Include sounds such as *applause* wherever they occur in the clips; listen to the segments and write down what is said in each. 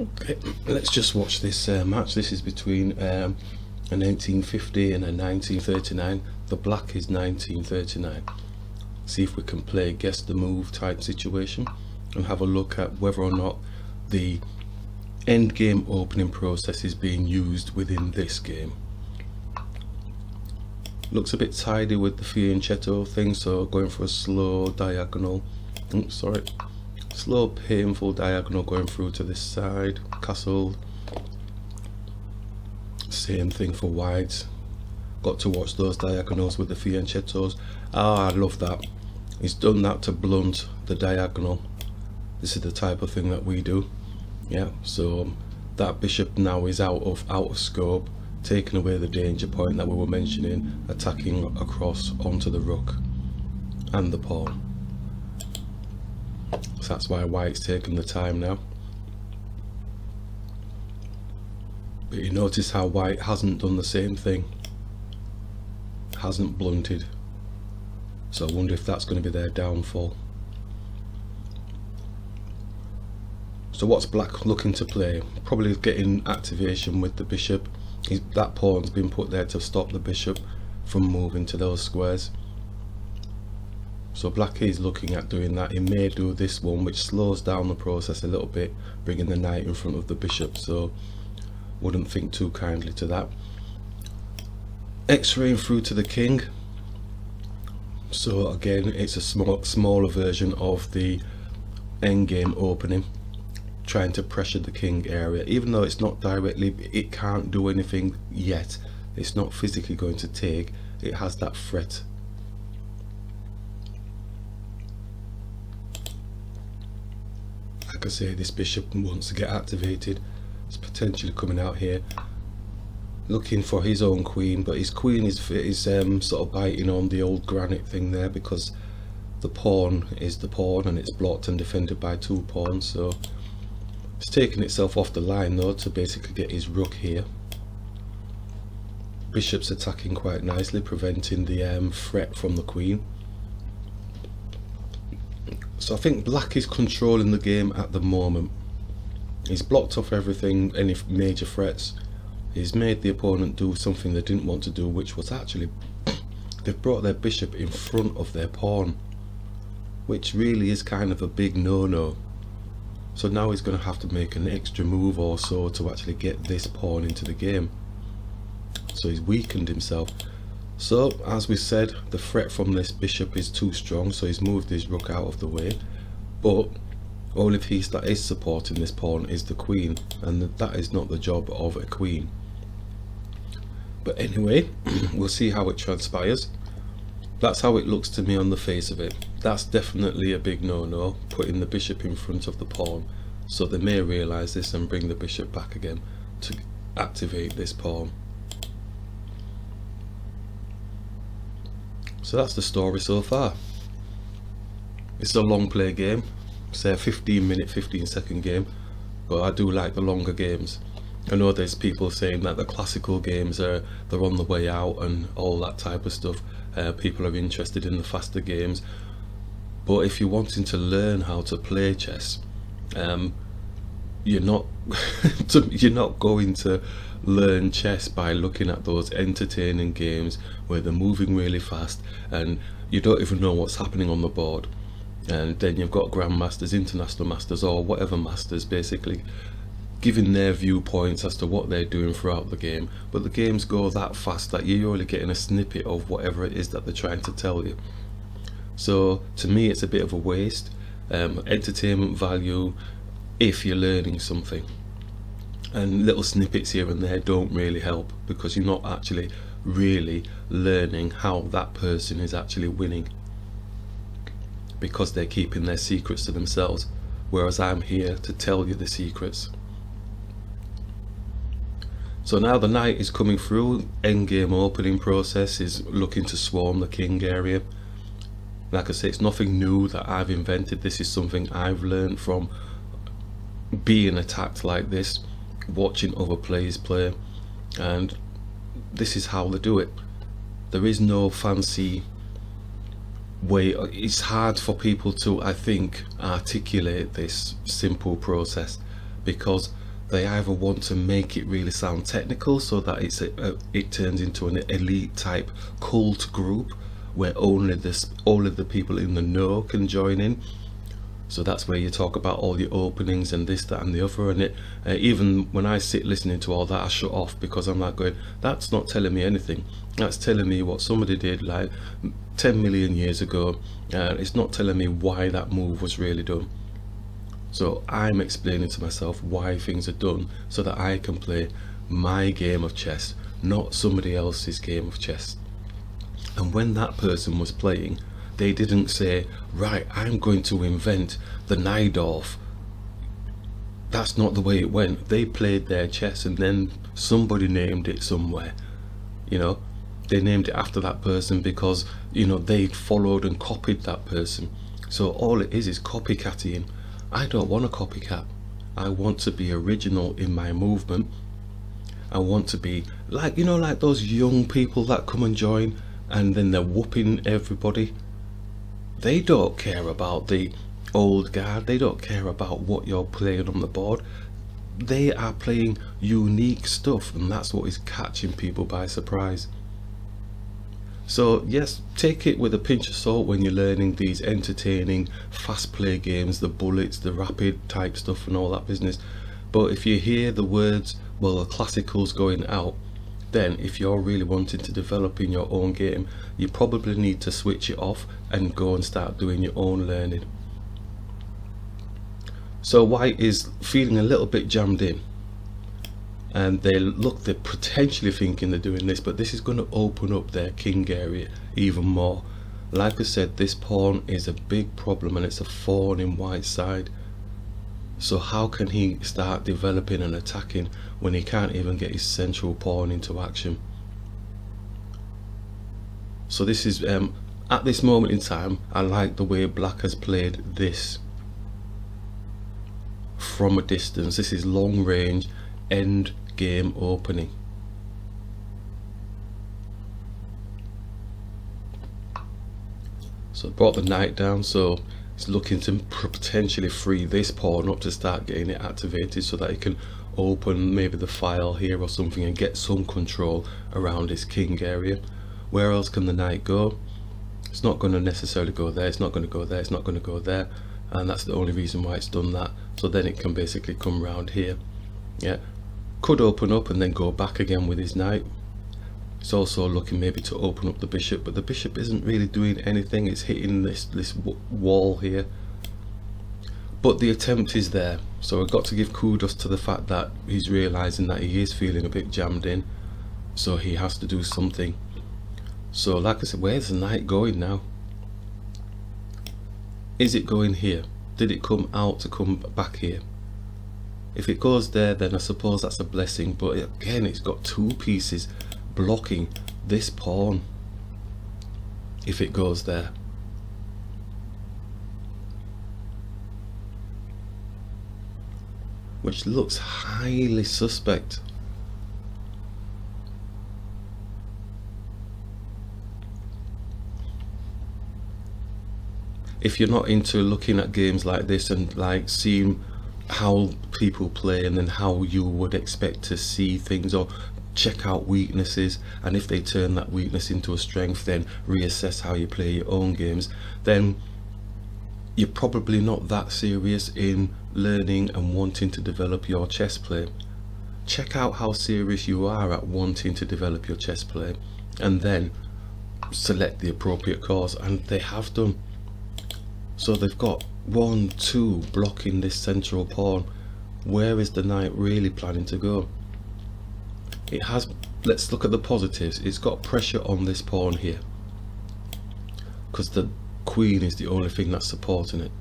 Okay, let's just watch this uh, match. This is between um, a 1950 and a 1939. The black is 1939. See if we can play guess the move type situation and have a look at whether or not the end game opening process is being used within this game. Looks a bit tidy with the fianchetto thing, so going for a slow diagonal. Oh, sorry, slow painful diagonal going through to this side castle. Same thing for white. Got to watch those diagonals with the fianchettos. Ah I love that. He's done that to blunt the diagonal this is the type of thing that we do. Yeah so that bishop now is out of out of scope taking away the danger point that we were mentioning attacking across onto the rook and the pawn so that's why White's taken the time now. But you notice how White hasn't done the same thing. Hasn't blunted. So I wonder if that's going to be their downfall. So what's Black looking to play? Probably getting activation with the bishop. That pawn's been put there to stop the bishop from moving to those squares. So Black is looking at doing that. He may do this one which slows down the process a little bit, bringing the knight in front of the bishop. So wouldn't think too kindly to that. X-raying through to the king. So again, it's a small, smaller version of the endgame opening trying to pressure the king area even though it's not directly it can't do anything yet it's not physically going to take it has that threat like I say this bishop wants to get activated. It's potentially coming out here looking for his own queen but his queen is, is um, sort of biting on the old granite thing there because the pawn is the pawn and it's blocked and defended by two pawns so it's taking itself off the line though to basically get his rook here. Bishop's attacking quite nicely preventing the um, threat from the queen so I think black is controlling the game at the moment. He's blocked off everything, any major threats. He's made the opponent do something they didn't want to do, which was actually *clears throat* they've brought their bishop in front of their pawn, which really is kind of a big no-no. So now he's going to have to make an extra move or so to actually get this pawn into the game. So he's weakened himself. So, as we said, the threat from this bishop is too strong, so he's moved his rook out of the way. But only piece that is supporting this pawn is the queen, and that is not the job of a queen. But anyway, *clears throat* we'll see how it transpires. That's how it looks to me on the face of it. That's definitely a big no-no, putting the bishop in front of the pawn. So they may realise this and bring the bishop back again to activate this pawn. So that's the story so far. It's a long play game, say a 15 minute, 15 second game, but I do like the longer games. I know there's people saying that the classical games are they're on the way out and all that type of stuff. Uh, people are interested in the faster games, but if you're wanting to learn how to play chess, um, you're not *laughs* you're not going to learn chess by looking at those entertaining games where they're moving really fast and you don't even know what's happening on the board. And then you've got grandmasters international masters or whatever masters basically giving their viewpoints as to what they're doing throughout the game. But the games go that fast that you're only getting a snippet of whatever it is that they're trying to tell you. So to me it's a bit of a waste. Um, entertainment value if you're learning something. And little snippets here and there don't really help because you're not actually really learning how that person is actually winning because they're keeping their secrets to themselves whereas I'm here to tell you the secrets. So now the knight is coming through endgame opening process is looking to swarm the king area. Like I say it's nothing new that I've invented. This is something I've learned from being attacked like this watching other players play and this is how they do it. There is no fancy way. It's hard for people to I think articulate this simple process because they either want to make it really sound technical so that it's a, a, it turns into an elite type cult group where only this all of the people in the know can join in so that's where you talk about all the openings and this that and the other. And it uh, even when i sit listening to all that i shut off because i'm like going that's not telling me anything. That's telling me what somebody did like 10 million years ago. Uh, it's not telling me why that move was really done. So i'm explaining to myself why things are done so that i can play my game of chess not somebody else's game of chess. And when that person was playing they didn't say, right, I'm going to invent the Najdorf. That's not the way it went. They played their chess and then somebody named it somewhere. You know, they named it after that person because, you know, they followed and copied that person. So all it is is copycatting. I don't want a copycat. I want to be original in my movement. I want to be like, you know, like those young people that come and join and then they're whooping everybody they don't care about the old guard. They don't care about what you're playing on the board. They are playing unique stuff and that's what is catching people by surprise. So yes take it with a pinch of salt when you're learning these entertaining fast play games the bullets the rapid type stuff and all that business. But if you hear the words well the classicals going out then if you're really wanting to develop in your own game you probably need to switch it off and go and start doing your own learning. So white is feeling a little bit jammed in? And they look they're potentially thinking they're doing this but this is going to open up their king area even more. Like I said this pawn is a big problem and it's a thorn in white's side so how can he start developing and attacking when he can't even get his central pawn into action? So this is, um, at this moment in time, I like the way black has played this from a distance. This is long range, end game opening. So brought the knight down, so it's looking to potentially free this pawn up to start getting it activated so that it can open maybe the file here or something and get some control around this king area. Where else can the knight go? It's not going to necessarily go there it's not going to go there it's not going to go there. And that's the only reason why it's done that. So then it can basically come around here. Yeah. Could open up and then go back again with his knight it's also looking maybe to open up the bishop, but the bishop isn't really doing anything. It's hitting this, this wall here. But the attempt is there. So I've got to give kudos to the fact that he's realising that he is feeling a bit jammed in. So he has to do something. So like I said, where's the knight going now? Is it going here? Did it come out to come back here? If it goes there, then I suppose that's a blessing. But again, it's got two pieces blocking this pawn if it goes there. Which looks highly suspect. If you're not into looking at games like this and like seeing how people play and then how you would expect to see things or check out weaknesses and if they turn that weakness into a strength then reassess how you play your own games then you're probably not that serious in learning and wanting to develop your chess play. Check out how serious you are at wanting to develop your chess play and then select the appropriate course and they have done. So they've got one two blocking this central pawn. Where is the knight really planning to go it has let's look at the positives. It's got pressure on this pawn here. Because the queen is the only thing that's supporting it.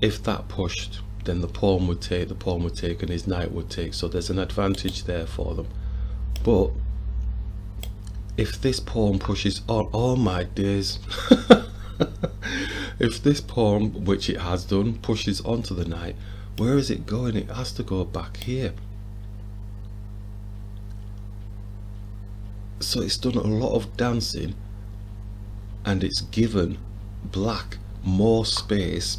If that pushed then the pawn would take the pawn would take and his knight would take. So there's an advantage there for them. But if this pawn pushes on oh my days. *laughs* If this pawn which it has done pushes onto the knight where is it going? It has to go back here. So it's done a lot of dancing and it's given black more space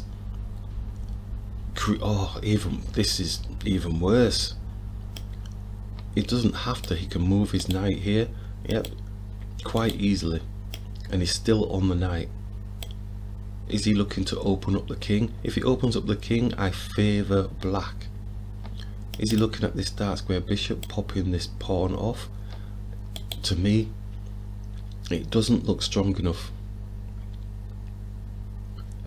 oh even this is even worse he doesn't have to he can move his knight here yep quite easily and he's still on the knight is he looking to open up the king? If he opens up the king I favour black. Is he looking at this dark square bishop popping this pawn off? To me it doesn't look strong enough.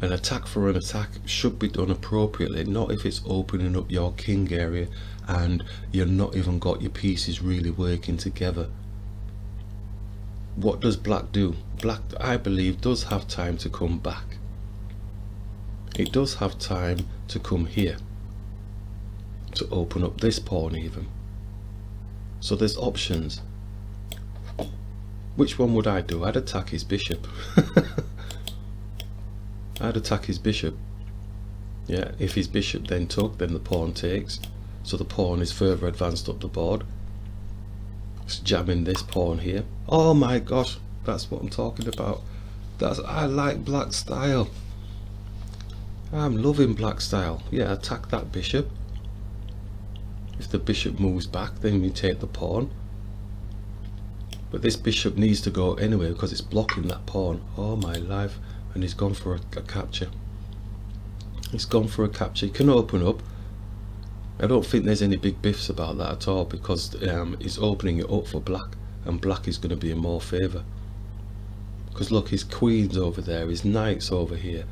An attack for an attack should be done appropriately not if it's opening up your king area and you're not even got your pieces really working together. What does black do? Black I believe does have time to come back it does have time to come here to open up this pawn even. So there's options. Which one would I do? I'd attack his bishop. *laughs* I'd attack his bishop. Yeah if his bishop then took then the pawn takes. So the pawn is further advanced up the board. Just jamming this pawn here. Oh my gosh that's what I'm talking about. That's I like black style I'm loving black style yeah attack that bishop. If the bishop moves back then we take the pawn. But this bishop needs to go anyway because it's blocking that pawn oh my life and he's gone for a, a capture. He's gone for a capture. He can open up. I don't think there's any big biffs about that at all because um, he's opening it up for black and black is going to be in more favour. Because look his queen's over there his knight's over here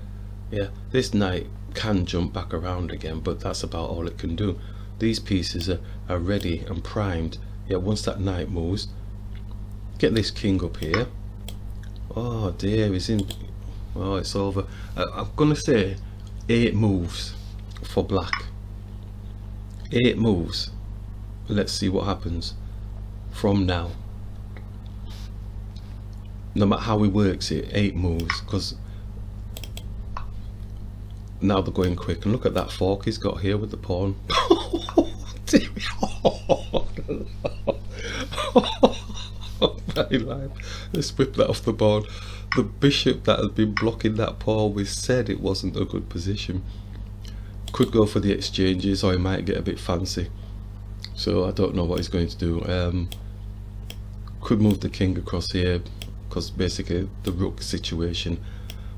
yeah. This knight can jump back around again but that's about all it can do. These pieces are, are ready and primed. Yeah once that knight moves get this king up here. Oh dear he's in. Oh it's over. I'm gonna say eight moves for black. Eight moves. Let's see what happens from now. No matter how he works it eight moves because now they're going quick. And look at that fork he's got here with the pawn. *laughs* *laughs* Let's whip that off the board. The bishop that has been blocking that pawn we said it wasn't a good position. Could go for the exchanges or he might get a bit fancy. So I don't know what he's going to do. Um, could move the king across here because basically the rook situation.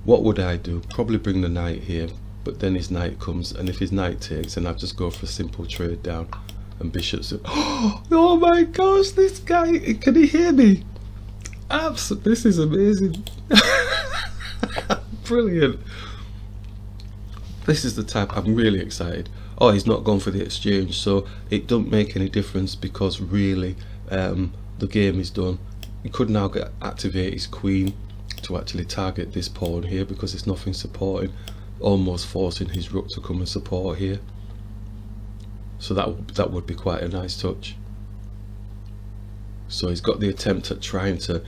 What would I do? Probably bring the knight here but then his knight comes and if his knight takes then I just go for a simple trade down. And bishops *gasps* oh my gosh this guy can he hear me? Absolutely, this is amazing. *laughs* Brilliant. This is the type I'm really excited. Oh he's not gone for the exchange so it don't make any difference because really um, the game is done. He could now get activate his queen to actually target this pawn here because there's nothing supporting almost forcing his rook to come and support here. So that that would be quite a nice touch. So he's got the attempt at trying to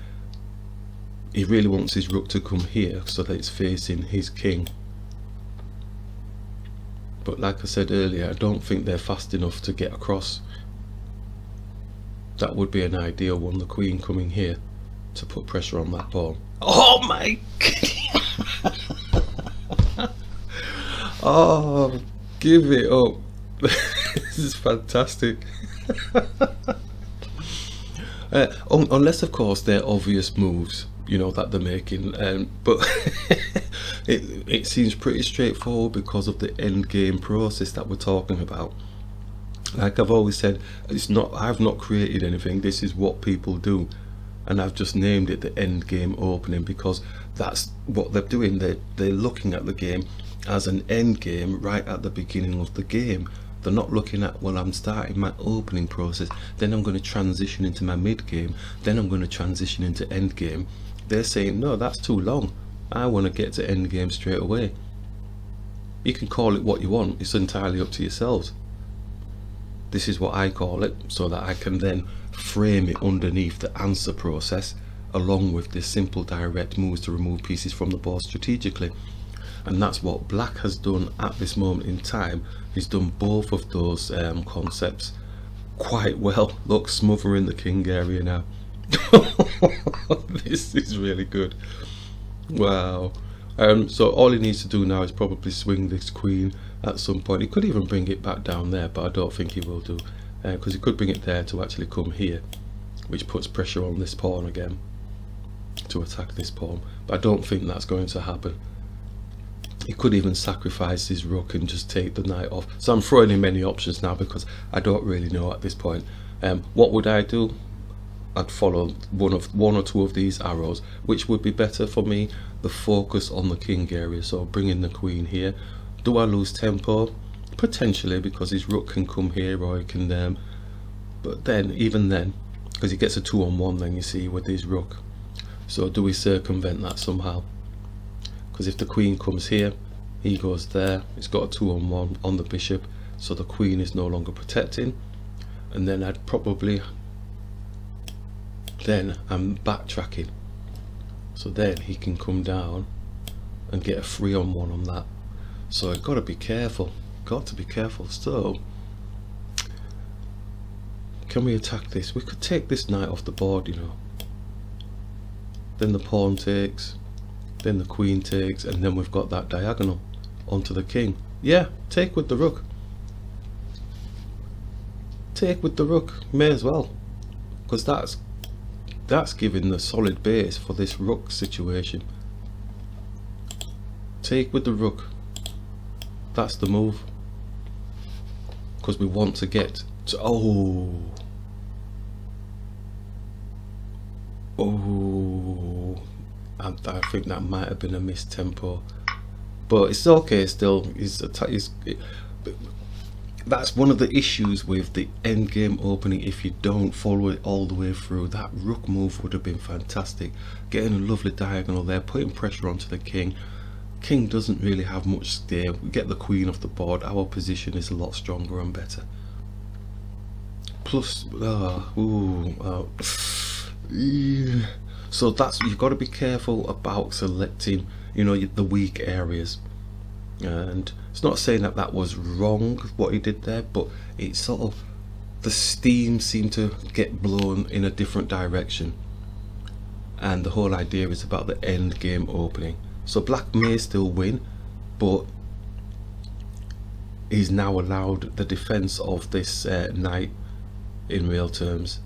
he really wants his rook to come here so that it's facing his king. But like I said earlier I don't think they're fast enough to get across. That would be an ideal one the queen coming here to put pressure on that pawn. Oh my *laughs* oh give it up. *laughs* This is fantastic. *laughs* Uh, un unless of course they're obvious moves you know that they're making um, but *laughs* it, it seems pretty straightforward because of the end game process that we're talking about. Like I've always said it's not I've not created anything. This is what people do. And I've just named it the end game opening because that's what they're doing. They're, they're looking at the game as an end game right at the beginning of the game. They're not looking at well I'm starting my opening process then I'm going to transition into my mid game then I'm going to transition into end game. They're saying no that's too long. I want to get to end game straight away. You can call it what you want. It's entirely up to yourselves. This is what I call it so that I can then frame it underneath the answer process along with the simple direct moves to remove pieces from the board strategically and that's what black has done at this moment in time he's done both of those um, concepts quite well *laughs* look smothering the king area now *laughs* this is really good wow Um, so all he needs to do now is probably swing this queen at some point. He could even bring it back down there, but I don't think he will do, because uh, he could bring it there to actually come here, which puts pressure on this pawn again to attack this pawn. But I don't think that's going to happen. He could even sacrifice his rook and just take the knight off. So I'm throwing in many options now because I don't really know at this point. Um, what would I do? I'd follow one of one or two of these arrows, which would be better for me. The focus on the king area, so bringing the queen here. Do I lose tempo? Potentially, because his rook can come here, or he can. Um, but then, even then, because he gets a two on one, then you see with his rook. So do we circumvent that somehow? Because if the queen comes here, he goes there. it's got a two on one on the bishop, so the queen is no longer protecting. And then I'd probably then I'm backtracking. So then he can come down and get a three on one on that. So I've got to be careful. Got to be careful. So can we attack this? We could take this knight off the board you know. Then the pawn takes then the queen takes and then we've got that diagonal onto the king yeah take with the rook take with the rook may as well because that's that's giving the solid base for this rook situation. Take with the rook. That's the move. Because we want to get to... Oh! Oh! I, I think that might have been a missed tempo. But it's okay still. He's, he's, that's one of the issues with the end game opening if you don't follow it all the way through that rook move would have been fantastic getting a lovely diagonal there putting pressure onto the king king doesn't really have much stay we get the queen off the board our position is a lot stronger and better plus uh, ooh, uh, *sighs* so that's you've got to be careful about selecting you know the weak areas. And it's not saying that that was wrong what he did there but it sort of the steam seemed to get blown in a different direction. And the whole idea is about the end game opening. So black may still win but he's now allowed the defense of this uh, knight in real terms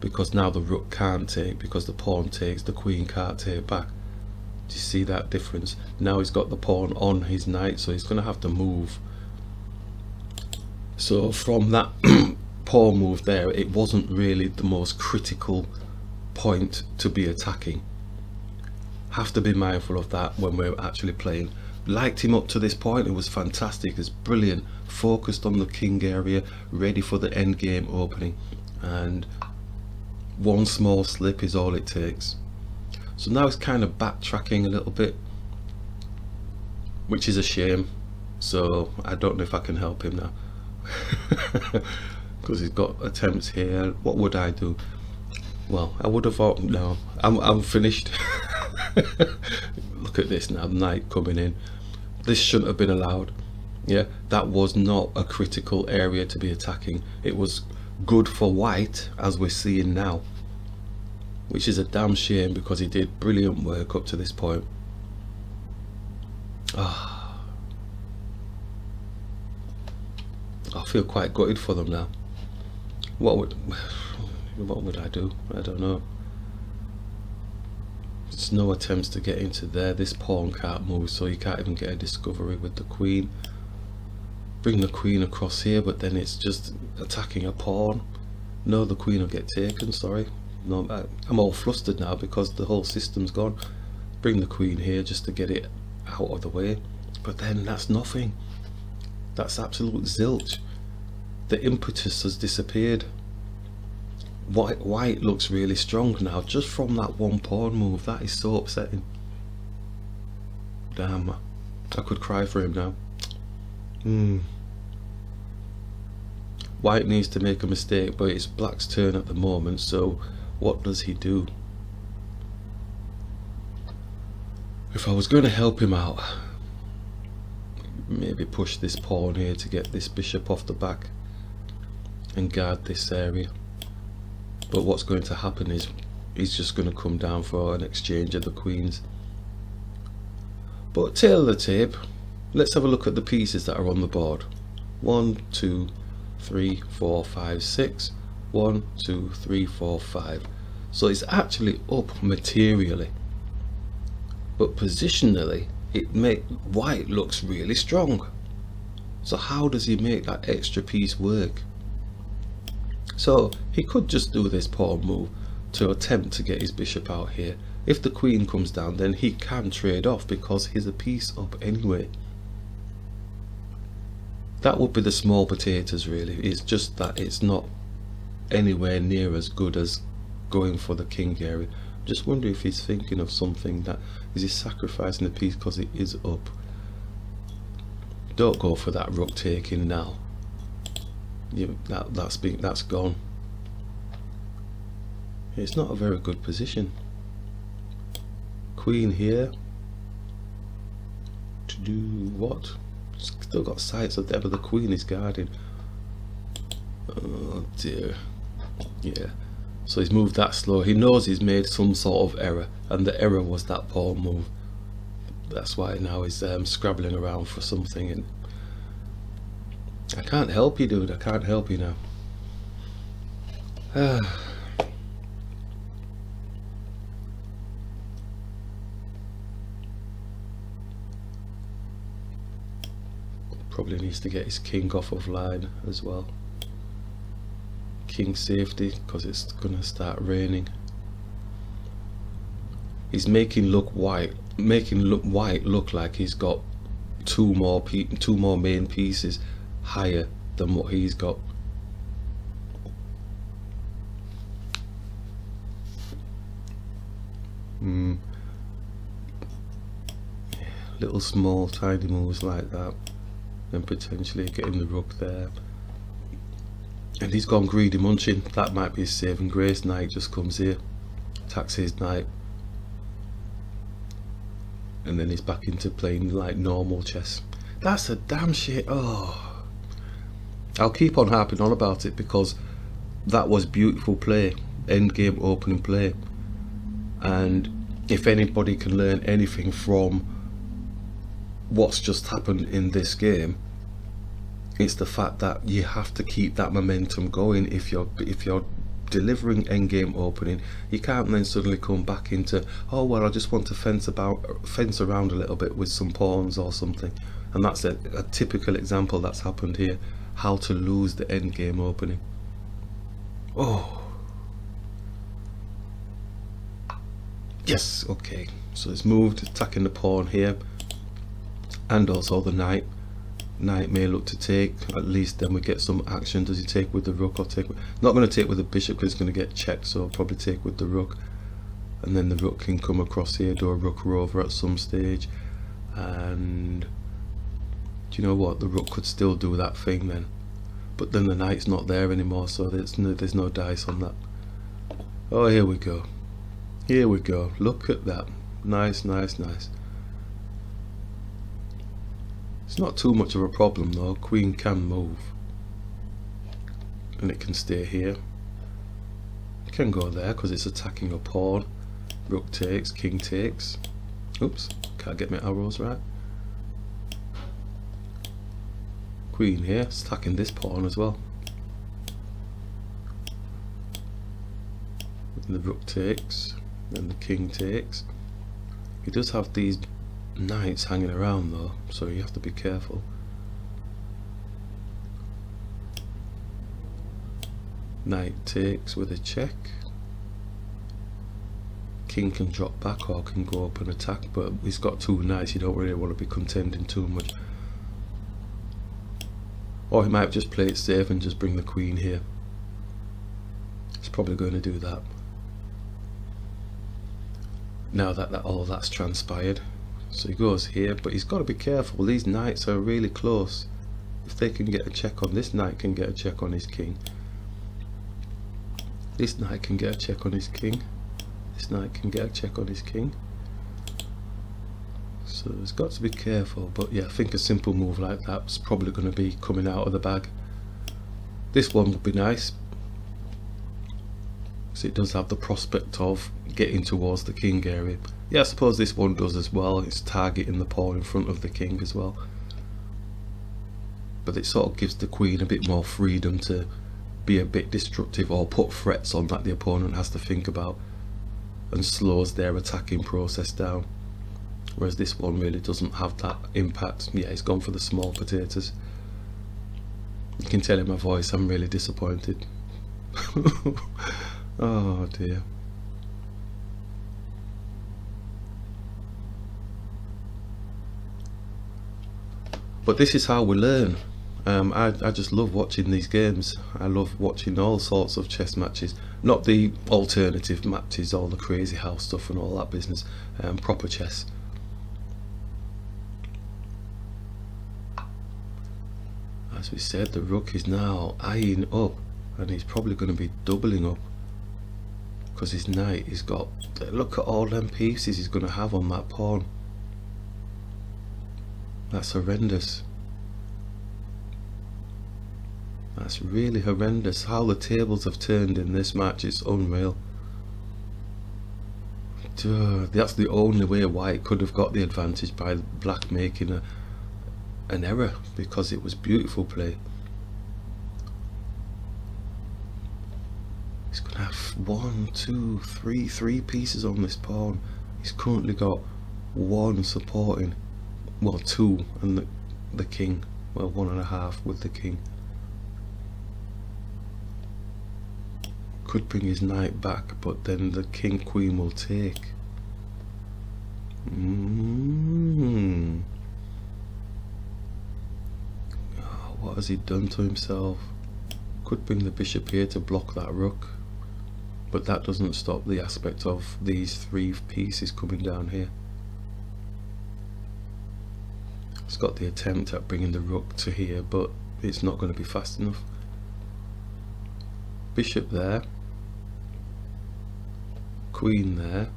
because now the rook can't take because the pawn takes the queen can't take back do you see that difference? Now he's got the pawn on his knight, so he's going to have to move. So from that *clears throat* pawn move there, it wasn't really the most critical point to be attacking. Have to be mindful of that when we're actually playing. Liked him up to this point, it was fantastic, it's brilliant. Focused on the king area, ready for the end game opening. And one small slip is all it takes. So now it's kind of backtracking a little bit, which is a shame. So I don't know if I can help him now. *laughs* Because he's got attempts here. What would I do? Well, I would have thought, no, I'm, I'm finished. *laughs* Look at this now, knight coming in. This shouldn't have been allowed. Yeah, that was not a critical area to be attacking. It was good for white, as we're seeing now which is a damn shame because he did brilliant work up to this point. Ah, I feel quite gutted for them now. What would *sighs* what would I do? I don't know. There's no attempts to get into there. This pawn can't move, so you can't even get a discovery with the queen. Bring the queen across here, but then it's just attacking a pawn. No, the queen will get taken, sorry no, I'm all flustered now because the whole system's gone. Bring the queen here just to get it out of the way. But then that's nothing. That's absolute zilch. The impetus has disappeared. White, white looks really strong now just from that one pawn move. That is so upsetting. Damn, I could cry for him now. Hmm. White needs to make a mistake, but it's black's turn at the moment, so what does he do? If I was going to help him out, maybe push this pawn here to get this bishop off the back and guard this area. But what's going to happen is he's just going to come down for an exchange of the queens. But tail the tape, let's have a look at the pieces that are on the board. One, two, three, four, five, six. One, two, three, four, five. So it's actually up materially. But positionally, it make white looks really strong. So how does he make that extra piece work? So he could just do this pawn move to attempt to get his bishop out here. If the queen comes down then he can trade off because he's a piece up anyway. That would be the small potatoes really. It's just that it's not anywhere near as good as going for the king area. Just wonder if he's thinking of something that is he sacrificing the piece because it is up. Don't go for that rook taking now. You, that that's been that's gone. It's not a very good position. Queen here. To do what? Still got sights of but the queen is guarding. Oh dear. Yeah. So he's moved that slow. He knows he's made some sort of error, and the error was that pawn move. That's why now he's um, scrabbling around for something. And I can't help you, dude. I can't help you now. *sighs* Probably needs to get his king off of line as well. King safety because it's gonna start raining. He's making look white, making look white look like he's got two more two more main pieces higher than what he's got. Mm. Little small tiny moves like that potentially getting the rook there. And he's gone greedy munching. That might be his saving grace. Knight just comes here, attacks his knight. And then he's back into playing like normal chess. That's a damn shit. Oh. I'll keep on harping on about it because that was beautiful play. End game opening play. And if anybody can learn anything from what's just happened in this game it's the fact that you have to keep that momentum going. If you're if you're delivering endgame opening you can't then suddenly come back into oh well I just want to fence about fence around a little bit with some pawns or something. And that's a, a typical example that's happened here. How to lose the endgame opening. Oh. Yes okay. So it's moved attacking the pawn here. And also the knight knight may look to take. At least then we get some action. Does he take with the rook or take not going to take with the bishop because it's going to get checked so I'll probably take with the rook. And then the rook can come across here do a rook rover at some stage. And do you know what? The rook could still do that thing then. But then the knight's not there anymore so there's no, there's no dice on that. Oh here we go. Here we go. Look at that. Nice nice nice it's not too much of a problem though, queen can move. And it can stay here. It can go there because it's attacking a pawn. Rook takes, king takes. Oops, can't get my arrows right. Queen here, attacking this pawn as well. And the rook takes, then the king takes. He does have these knights hanging around though, so you have to be careful. Knight takes with a check. King can drop back or can go up and attack, but he's got two knights, you don't really want to be contending too much. Or he might just play it safe and just bring the queen here. He's probably going to do that. Now that, that all that's transpired, so he goes here, but he's got to be careful. These knights are really close. If they can get a check on this knight, can get a check on his king. This knight can get a check on his king. This knight can get a check on his king. So there's got to be careful. But yeah, I think a simple move like that's probably going to be coming out of the bag. This one would be nice. Because it does have the prospect of getting towards the king area. Yeah, I suppose this one does as well. It's targeting the pawn in front of the king as well. But it sort of gives the queen a bit more freedom to be a bit destructive or put threats on that the opponent has to think about and slows their attacking process down. Whereas this one really doesn't have that impact. Yeah, he's gone for the small potatoes. You can tell in my voice I'm really disappointed. *laughs* oh dear. But this is how we learn. Um, I, I just love watching these games. I love watching all sorts of chess matches. Not the alternative matches, all the crazy house stuff and all that business. Um, proper chess. As we said, the rook is now eyeing up and he's probably going to be doubling up because his knight he's got look at all them pieces he's going to have on that pawn that's horrendous. That's really horrendous how the tables have turned in this match. It's unreal. Duh, that's the only way white could have got the advantage by black making a an error because it was beautiful play. He's gonna have one two three three pieces on this pawn. He's currently got one supporting well two and the, the king. Well one and a half with the king. Could bring his knight back but then the king queen will take. Mm. oh, what has he done to himself? Could bring the bishop here to block that rook. But that doesn't stop the aspect of these three pieces coming down here it's got the attempt at bringing the rook to here but it's not going to be fast enough. Bishop there. Queen there.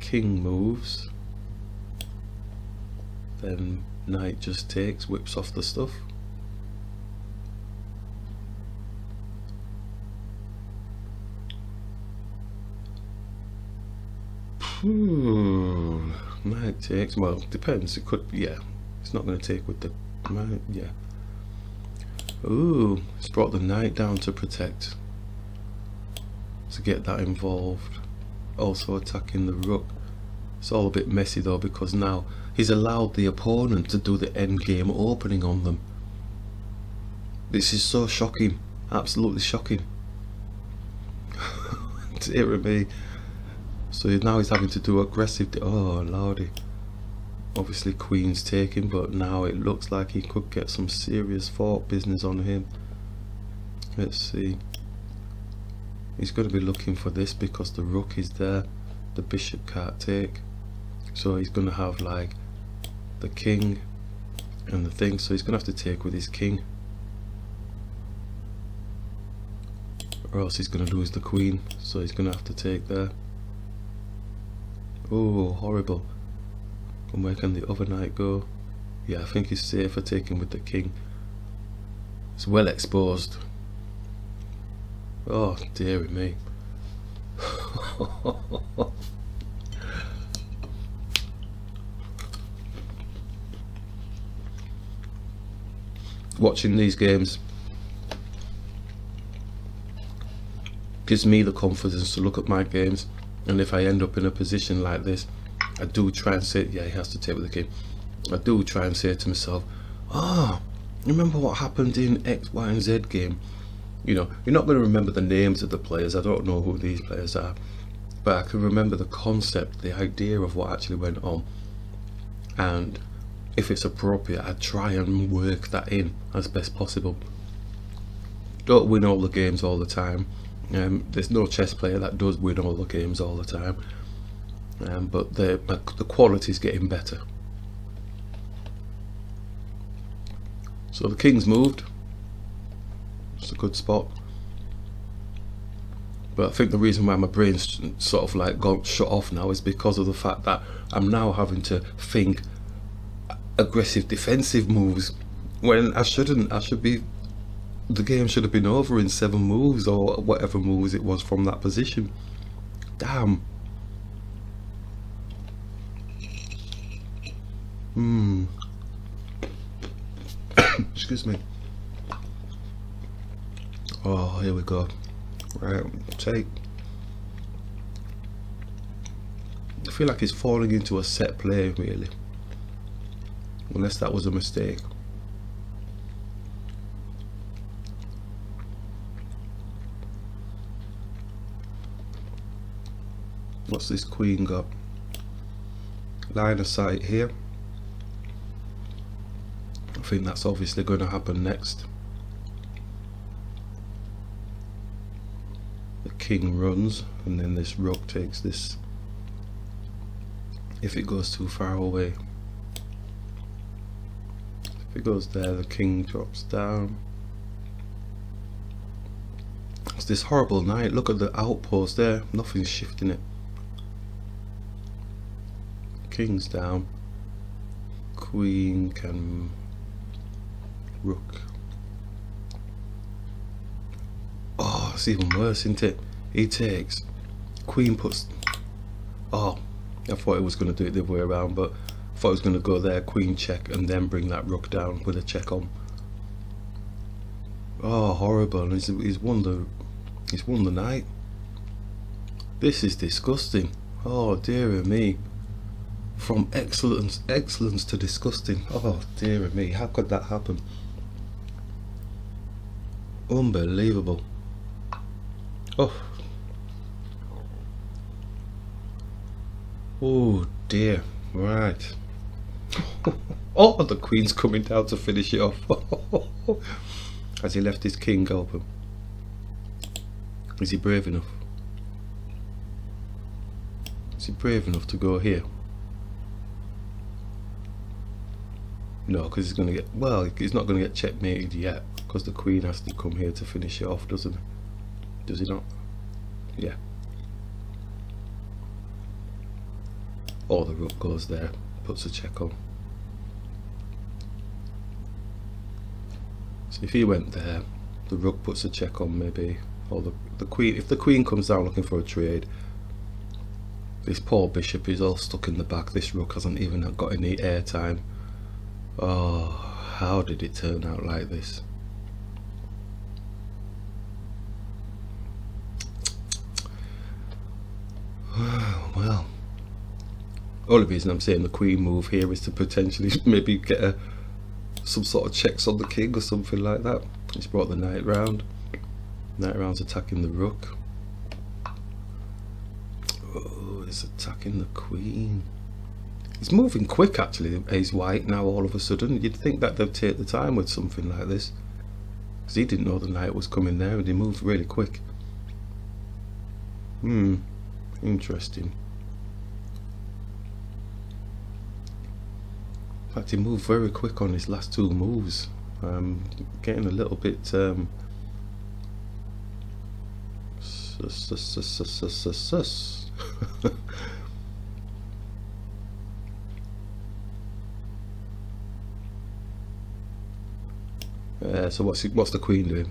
King moves. Then knight just takes whips off the stuff. Hmm, knight takes well depends. It could yeah it's not going to take with the man. yeah. Ooh it's brought the knight down to protect. To get that involved. Also attacking the rook. It's all a bit messy though because now he's allowed the opponent to do the end game opening on them. This is so shocking. Absolutely shocking. *laughs* Dear me. So now he's having to do aggressive oh lordy obviously queen's taken but now it looks like he could get some serious fork business on him. Let's see. He's going to be looking for this because the rook is there. The bishop can't take. So he's going to have like the king and the thing. So he's going to have to take with his king. Or else he's going to lose the queen. So he's going to have to take there. Oh horrible and where can the other knight go? Yeah I think he's safer taking with the king. It's well exposed. Oh, dearie me. *laughs* Watching these games gives me the confidence to look at my games. And if I end up in a position like this I do try and say yeah he has to take with the king I do try and say to myself ah oh, remember what happened in X Y and Z game you know, you're not going to remember the names of the players. I don't know who these players are, but I can remember the concept, the idea of what actually went on. And if it's appropriate, I try and work that in as best possible. Don't win all the games all the time. Um, there's no chess player that does win all the games all the time. Um, but the, the quality is getting better. So the king's moved it's a good spot but I think the reason why my brain's sort of like got shut off now is because of the fact that I'm now having to think aggressive defensive moves when I shouldn't I should be the game should have been over in seven moves or whatever moves it was from that position Damn. Hmm. *coughs* Excuse me. Oh, here we go. Right, take. I feel like it's falling into a set play, really. Unless that was a mistake. What's this queen got? Line of sight here. Think that's obviously going to happen next. The king runs and then this rook takes this if it goes too far away. If it goes there the king drops down. It's this horrible knight. Look at the outpost there. Nothing's shifting it. King's down. Queen can rook. Oh, it's even worse, isn't it? He takes. Queen puts. Oh, I thought it was going to do it the other way around, but I thought it was going to go there, queen check, and then bring that rook down with a check on. Oh, horrible! He's, he's won the he's won the knight. This is disgusting. Oh dear me from excellence excellence to disgusting oh dear me how could that happen unbelievable. Oh. Oh dear. Right. *laughs* Oh the queen's coming down to finish it off. *laughs* Has he left his king open is he brave enough? Is he brave enough to go here? No, because he's going to get, well, he's not going to get checkmated yet, because the queen has to come here to finish it off, doesn't he? Does he not? Yeah. Or the rook goes there, puts a check on. So if he went there, the rook puts a check on maybe, or the, the queen, if the queen comes down looking for a trade, this poor bishop is all stuck in the back, this rook hasn't even got any airtime. Oh, how did it turn out like this? Well, the reason I'm saying the queen move here is to potentially *laughs* maybe get a, some sort of checks on the king or something like that. He's brought the knight round. Knight round's attacking the rook. Oh, he's attacking the queen. He's moving quick actually, He's white now all of a sudden. You'd think that they'd take the time with something like this. Because he didn't know the knight was coming there and he moved really quick. Hmm, interesting. Fact, he moved very quick on his last two moves. Um, getting a little bit um, sus, sus, sus, sus *laughs* Uh, so what's what's the queen doing?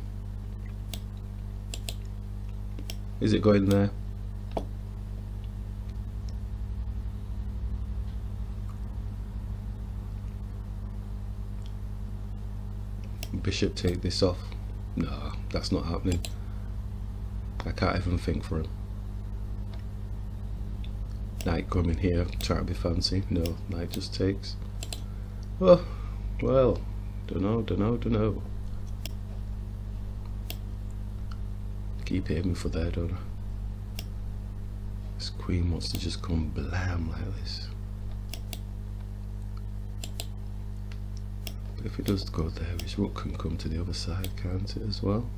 Is it going there? Bishop take this off. No, that's not happening. I can't even think for him. Knight coming here, trying to be fancy. No, knight just takes. Oh, well, Dunno, dunno, dunno. Keep me for that, don't I? This queen wants to just come blam like this. If it does go there, his rook can come to the other side, can't it, as well?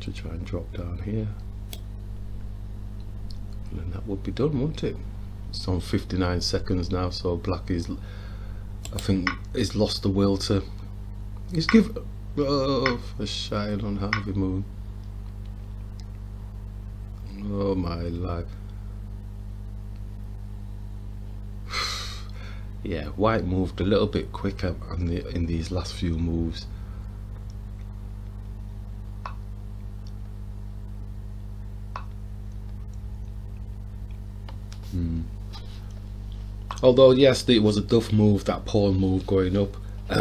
To try and drop down here. And then that would be done, wouldn't it? It's on 59 seconds now, so black is, I think, is lost the will to He's give oh, a shine on Harvey Moon. Oh my life. Yeah, White moved a little bit quicker in, the, in these last few moves. Hmm. Although yes, it was a duff move, that pawn move going up, *coughs*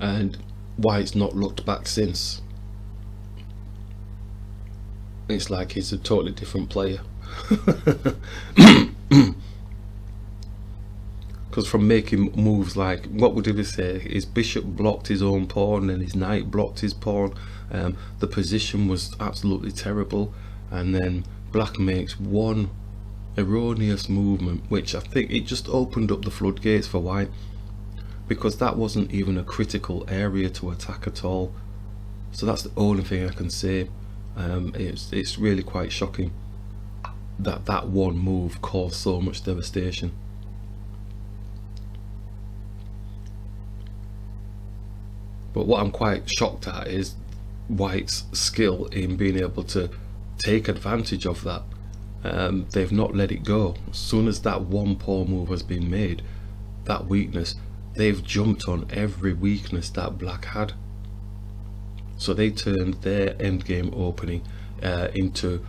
and White's not looked back since. It's like he's a totally different player. *coughs* *coughs* Because from making moves like, what would he say? His bishop blocked his own pawn and his knight blocked his pawn. Um, the position was absolutely terrible. And then black makes one erroneous movement, which I think it just opened up the floodgates for white. Because that wasn't even a critical area to attack at all. So that's the only thing I can say. Um, it's, it's really quite shocking that that one move caused so much devastation. But what I'm quite shocked at is White's skill in being able to take advantage of that. Um, they've not let it go. As soon as that one pawn move has been made, that weakness, they've jumped on every weakness that Black had. So they turned their endgame opening uh, into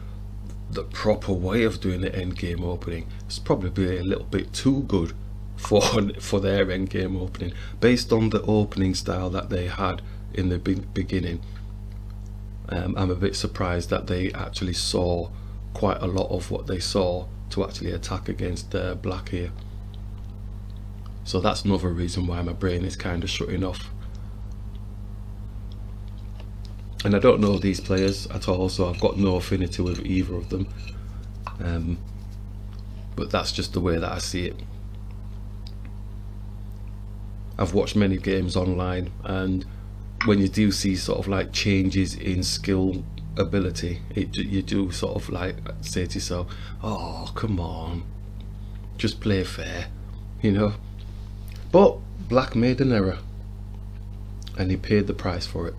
the proper way of doing the endgame opening. It's probably a little bit too good for *laughs* for their endgame opening based on the opening style that they had in the beginning. Um, I'm a bit surprised that they actually saw quite a lot of what they saw to actually attack against uh, black here so that's another reason why my brain is kind of shutting off. And I don't know these players at all so I've got no affinity with either of them. Um, but that's just the way that I see it I've watched many games online and when you do see sort of like changes in skill ability it you do sort of like say to yourself oh come on just play fair you know? But black made an error and he paid the price for it.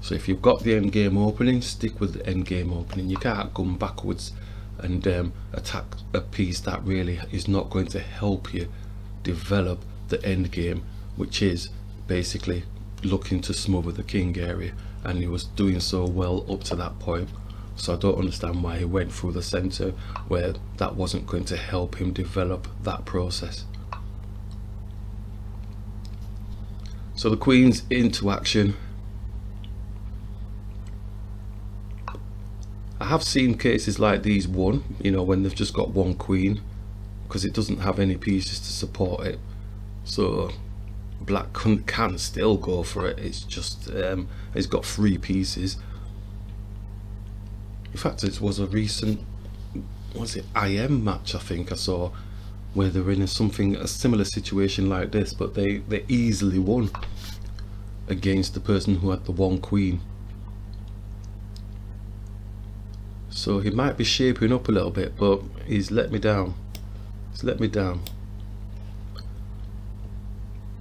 So if you've got the end game opening stick with the end game opening. You can't come backwards and um, attack a piece that really is not going to help you develop the end game which is basically looking to smother the king area. And he was doing so well up to that point. So I don't understand why he went through the center where that wasn't going to help him develop that process. So the queen's into action have seen cases like these won, you know, when they've just got one queen because it doesn't have any pieces to support it. So black can, can still go for it. It's just um, it's got three pieces. In fact, it was a recent was it IM match I think I saw where they were in a, something a similar situation like this, but they they easily won against the person who had the one queen. So he might be shaping up a little bit, but he's let me down. He's let me down.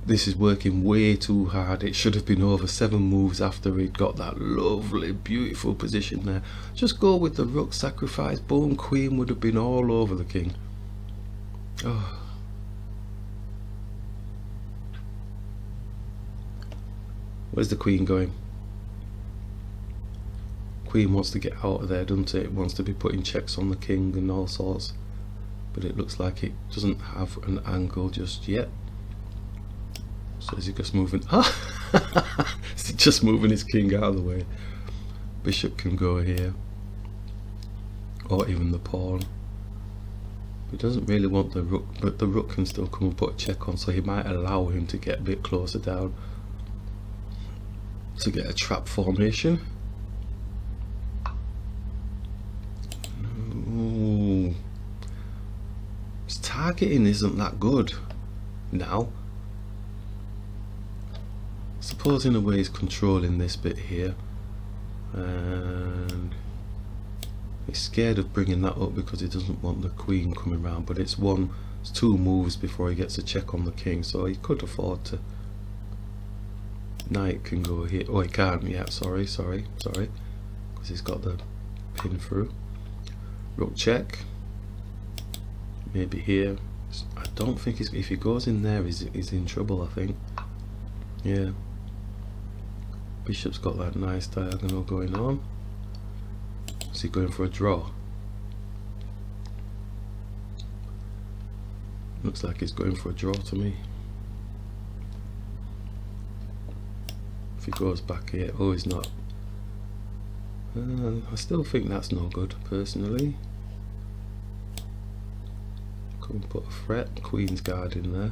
This is working way too hard. It should have been over seven moves after he'd got that lovely, beautiful position there. Just go with the rook sacrifice. Bone queen would have been all over the king. Oh. Where's the queen going? Queen wants to get out of there doesn't it? it wants to be putting checks on the king and all sorts. But it looks like it doesn't have an angle just yet. So is he just moving? *laughs* Is he just moving his king out of the way? Bishop can go here. Or even the pawn. He doesn't really want the rook but the rook can still come and put a check on so he might allow him to get a bit closer down to get a trap formation targeting isn't that good now. Suppose in a way he's controlling this bit here. And he's scared of bringing that up because he doesn't want the queen coming around. But it's one, it's two moves before he gets a check on the king. So he could afford to. Knight can go here. Oh, he can't. Yeah, sorry, sorry, sorry. Because he's got the pin through. Rook check maybe here I don't think if he goes in there he's, he's in trouble I think yeah Bishop's got that nice diagonal going on Is he going for a draw? Looks like he's going for a draw to me. If he goes back here, oh he's not. Uh, I still think that's no good personally. Come put a threat, Queen's Guard in there.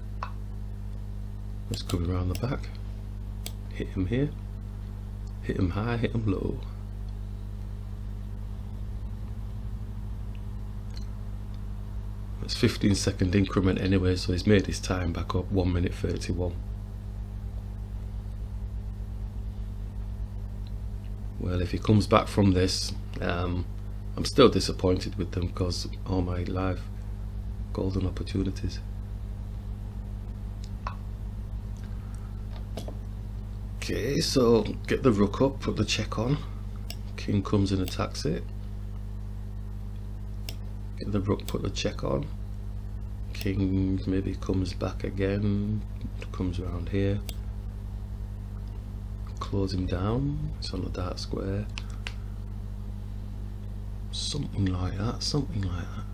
Let's come around the back. Hit him here. Hit him high, hit him low. It's 15 second increment anyway, so he's made his time back up 1 minute 31. Well, if he comes back from this, um, I'm still disappointed with them because all my life golden opportunities. Okay, so get the rook up, put the check on. King comes and attacks it. Get the rook, put the check on. King maybe comes back again, comes around here. Close him down, it's on the dark square. Something like that, something like that.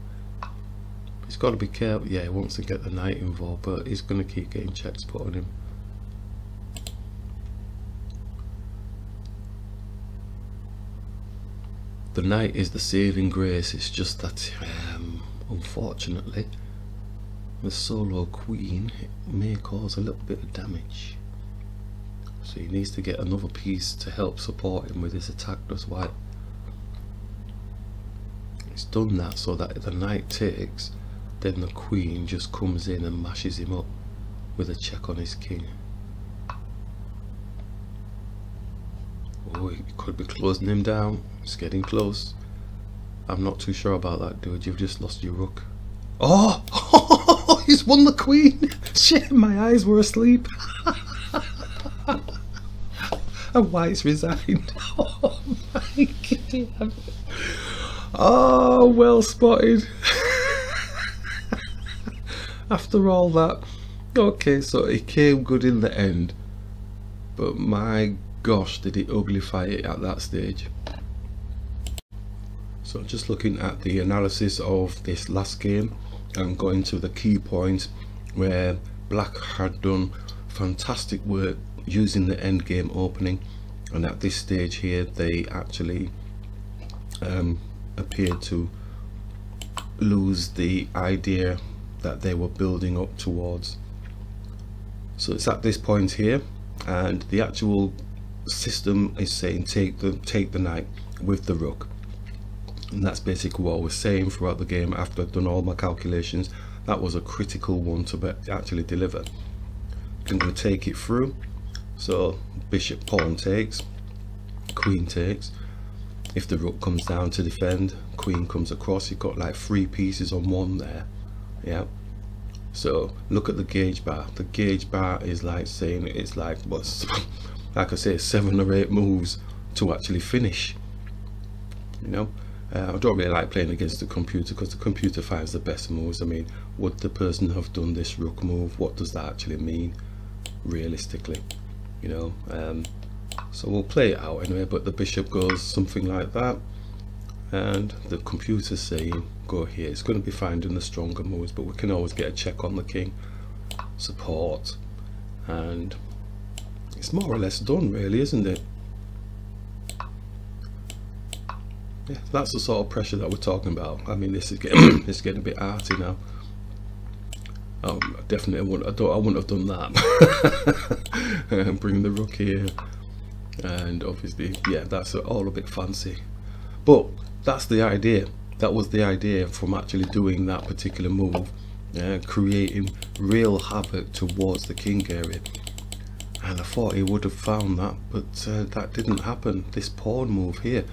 He's got to be careful, yeah, he wants to get the knight involved, but he's going to keep getting checks put on him. The knight is the saving grace, it's just that, um, unfortunately, the solo queen may cause a little bit of damage. So he needs to get another piece to help support him with his attack as white. He's done that so that the knight takes, then the queen just comes in and mashes him up with a check on his king. Oh, he could be closing him down. It's getting close. I'm not too sure about that, dude. You've just lost your rook. Oh! *laughs* He's won the queen! *laughs* Shit, my eyes were asleep. *laughs* and White's resigned. Oh my god. Oh, well spotted. After all that. Okay, so it came good in the end. But my gosh, did he uglify it at that stage. So just looking at the analysis of this last game and going to the key points where Black had done fantastic work using the end game opening and at this stage here they actually um, appeared to lose the idea that they were building up towards. So it's at this point here and the actual system is saying take the take the knight with the rook. And that's basically what I was saying throughout the game. After I'd done all my calculations that was a critical one to actually deliver. I'm going to take it through. So bishop pawn takes queen takes. If the rook comes down to defend queen comes across. You've got like three pieces on one there yeah so look at the gauge bar. The gauge bar is like saying it's like what's *laughs* like I say seven or eight moves to actually finish. You know? Uh, I don't really like playing against the computer because the computer finds the best moves. I mean would the person have done this rook move? What does that actually mean realistically? You know? Um, so we'll play it out anyway but the bishop goes something like that and the computer's saying go here. It's going to be finding the stronger moves but we can always get a check on the king. Support. And it's more or less done really isn't it? Yeah that's the sort of pressure that we're talking about. I mean this is getting *coughs* it's getting a bit arty now. Um, definitely wouldn't, I, don't, I wouldn't have done that. *laughs* Bring the rook here. And obviously yeah that's all a bit fancy. But that's the idea that was the idea from actually doing that particular move creating real havoc towards the king area. And I thought he would have found that but uh, that didn't happen. This pawn move here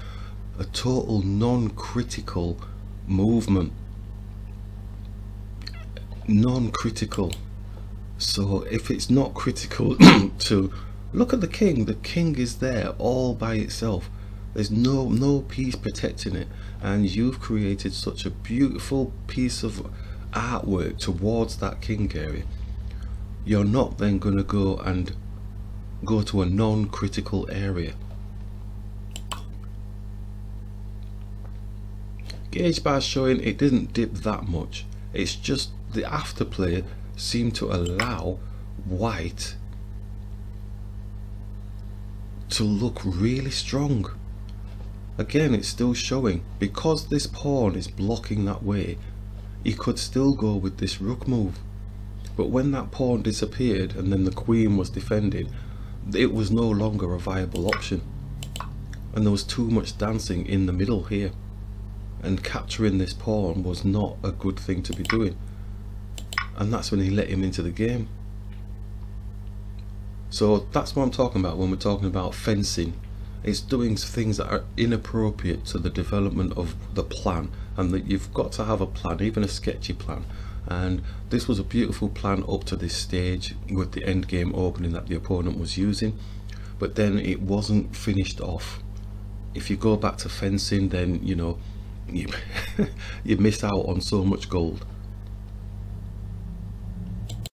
a total non-critical movement. Non-critical. So if it's not critical *coughs* to look at the king. The king is there all by itself there's no no piece protecting it. And you've created such a beautiful piece of artwork towards that king area. You're not then going to go and go to a non-critical area. Gauge bar showing it didn't dip that much. It's just the afterplay seemed to allow white to look really strong again it's still showing. Because this pawn is blocking that way he could still go with this rook move. But when that pawn disappeared and then the queen was defended it was no longer a viable option. And there was too much dancing in the middle here. And capturing this pawn was not a good thing to be doing. And that's when he let him into the game. So that's what I'm talking about when we're talking about fencing it's doing things that are inappropriate to the development of the plan and that you've got to have a plan even a sketchy plan. And this was a beautiful plan up to this stage with the end game opening that the opponent was using but then it wasn't finished off. If you go back to fencing then you know you, *laughs* you miss out on so much gold